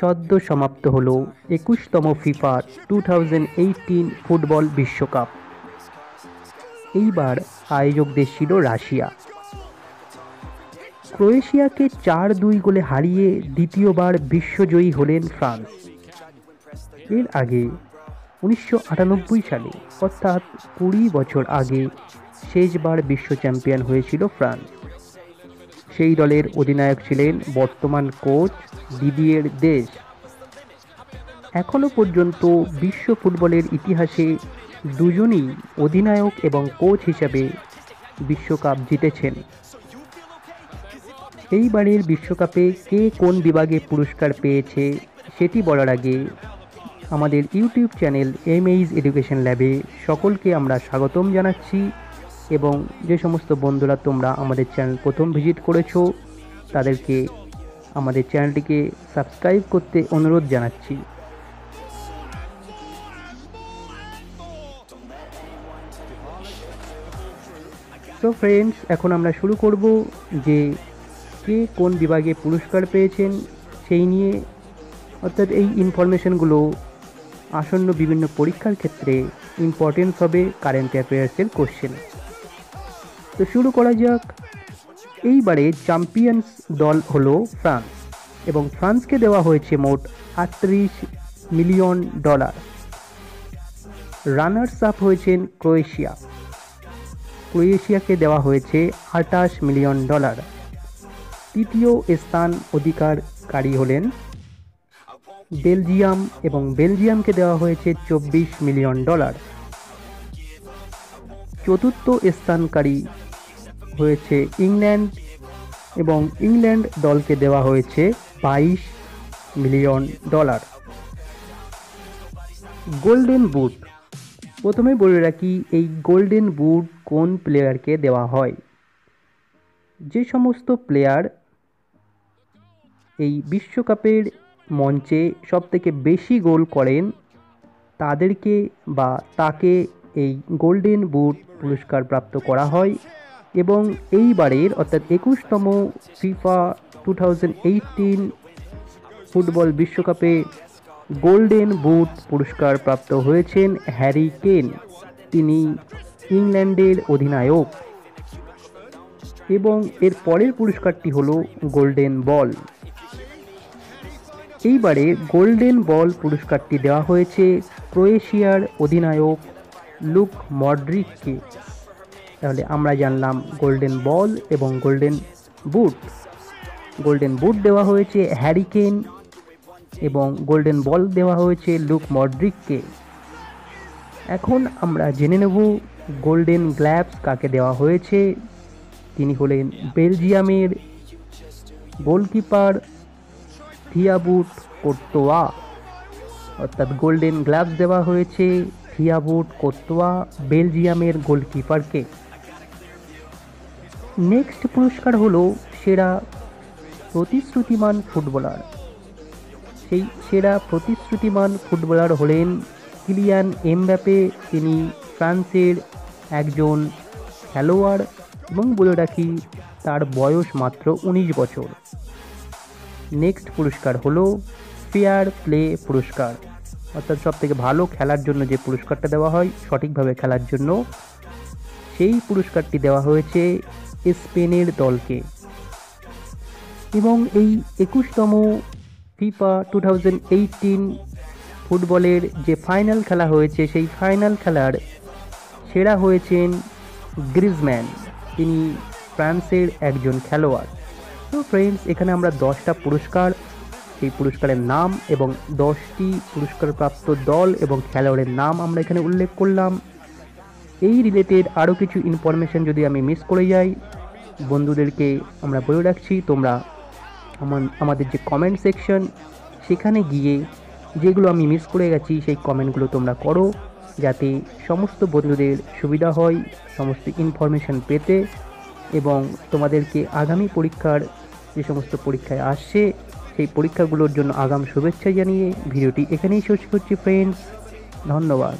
সদ্য সমাপ্ত হল একুশতম ফিফা টু ফুটবল বিশ্বকাপ। এইবার আয়োজক দেশ ছিল রাশিয়া। ক্রোয়েশিয়াকে চার দুই গোলে হারিয়ে দ্বিতীয়বার বিশ্বজয়ী হলেন ফ্রান্স। এর আগে উনিশশো আটানব্বই সালে, অর্থাৎ কুড়ি বছর আগে, শেষবার বিশ্ব চ্যাম্পিয়ন হয়েছিল ফ্রান্স। সেই দলের অধিনায়ক ছিলেন বর্তমান কোচ দিদিয়ের দেশ। এখনও পর্যন্ত বিশ্ব ফুটবলের ইতিহাসে দুজনই অধিনায়ক এবং কোচ হিসাবে বিশ্বকাপ জিতেছেন। এইবারের বিশ্বকাপে কে কোন বিভাগে পুরস্কার পেয়েছে সেটি বলার আগে আমাদের YouTube channel M age education ল্যাবে সকলকে আমরা স্বাগতম জানাচ্ছি। এবং যে সমস্ত বন্ধুরা তোমরা আমাদের চ্যানেল প্রথম ভিজিট করেছ, তাদেরকে আমাদের চ্যানেলটিকে সাবস্ক্রাইব করতে অনুরোধ জানাচ্ছি। তো ফ্রেন্ডস এখন আমরা শুরু করব যে কে কোন বিভাগে পুরস্কার পেয়েছেন সেই নিয়ে। অর্থাৎ এই ইনফরমেশনগুলো আসন্ন বিভিন্ন পরীক্ষার ক্ষেত্রে ইম্পর্টেন্স হবে কারেন্ট অ্যাফেয়ার্সের কোশ্চেন তো শুরু করা যাক। এইবারে চ্যাম্পিয়ন্স দল হলো ফ্রান্স এবং ফ্রান্সকে দেওয়া হয়েছে মোট আটত্রিশ মিলিয়ন ডলার। রানার্স আপ হয়েছেন ক্রোয়েশিয়া। ক্রোয়েশিয়াকে দেওয়া হয়েছে আটাশ মিলিয়ন ডলার। তৃতীয় স্থান অধিকারকারী হলেন বেলজিয়াম এবং বেলজিয়ামকে দেওয়া হয়েছে চব্বিশ মিলিয়ন ডলার। চতুর্থ স্থানকারী হয়েছে ইংল্যান্ড এবং ইংল্যান্ড দলকে দেওয়া হয়েছে বাইশ মিলিয়ন ডলার। Golden boot. প্রথমে বলে রাখি, এই গোল্ডেন বুট কোন প্লেয়ারকে দেওয়া হয়? যে সমস্ত প্লেয়ার এই বিশ্বকাপের মঞ্চে সবথেকে বেশি গোল করেন, তাদেরকে বা তাকে এই গোল্ডেন বুট পুরস্কার প্রাপ্ত করা হয়। এবং এইবারের, অর্থাৎ একুশতম ফিফা টু ফুটবল বিশ্বকাপে গোল্ডেন বুট পুরস্কার প্রাপ্ত হয়েছেন হ্যারি কেন তিনি ইংল্যান্ডের অধিনায়ক। এবং এর পরের পুরস্কারটি হলো গোল্ডেন বল। এইবারে গোল্ডেন বল পুরস্কারটি দেওয়া হয়েছে ক্রোয়েশিয়ার অধিনায়ক লুক মডরিককে তাহলে আমরা জানলাম গোল্ডেন বল এবং গোল্ডেন বুট গোল্ডেন বুট দেওয়া হয়েছে হ্যারিকেন এবং গোল্ডেন বল দেওয়া হয়েছে লুক মডরিককে এখন আমরা জেনে নেব গোল্ডেন গ্ল্যাভস কাকে দেওয়া হয়েছে। তিনি হলেন বেলজিয়ামের গোলকিপার থিয়াবুট কোর্তোয়া অর্থাৎ গোল্ডেন গ্লাভস দেওয়া হয়েছে থিয়াবুট কোর্তোয়া বেলজিয়ামের গোলকিপারকে। নেক্সট পুরস্কার হলো সেরা প্রতিশ্রুতিমান ফুটবলার। সেই সেরা প্রতিশ্রুতিমান ফুটবলার হলেন কিলিয়ান এমব্যাপে, তিনি ফ্রান্সের একজন খেলোয়াড় এবং বলে রাখি তার বয়স মাত্র উনিশ বছর। নেক্সট পুরস্কার হলো ফেয়ার প্লে পুরস্কার। অর্থাৎ সব থেকে ভালো খেলার জন্য যে পুরস্কারটা দেওয়া হয়, সঠিকভাবে খেলার জন্য, সেই পুরস্কারটি দেওয়া হয়েছে স্পেনের দলকে। এবং এই একুশতম ফিফা টু ফুটবলের যে ফাইনাল খেলা হয়েছে, সেই ফাইনাল খেলার সেরা হয়েছেন গ্রিজম্যান তিনি ফ্রান্সের একজন খেলোয়াড়। তো ফ্রেন্ডস এখানে আমরা দশটা পুরস্কার, সেই পুরস্কারের নাম এবং দশটি পুরস্কারপ্রাপ্ত দল এবং খেলোয়াড়ের নাম আমরা এখানে উল্লেখ করলাম। এই রিলেটেড আরও কিছু ইনফরমেশন যদি আমি মিস করে যাই বন্ধুদেরকে আমরা বলে রাখছি, তোমরা আমাদের যে কমেন্ট সেকশন সেখানে গিয়ে যেগুলো আমি মিস করে গেছি, সেই কমেন্টগুলো তোমরা করো, যাতে সমস্ত বন্ধুদের সুবিধা হয়, সমস্ত ইনফরমেশন পেতে এবং তোমাদেরকে আগামী পরীক্ষার যে সমস্ত পরীক্ষায় আসছে, সেই পরীক্ষাগুলোর জন্য আগাম শুভেচ্ছা জানিয়ে ভিডিওটি এখানেই শেষ করছি ফ্রেন্ডস ধন্যবাদ।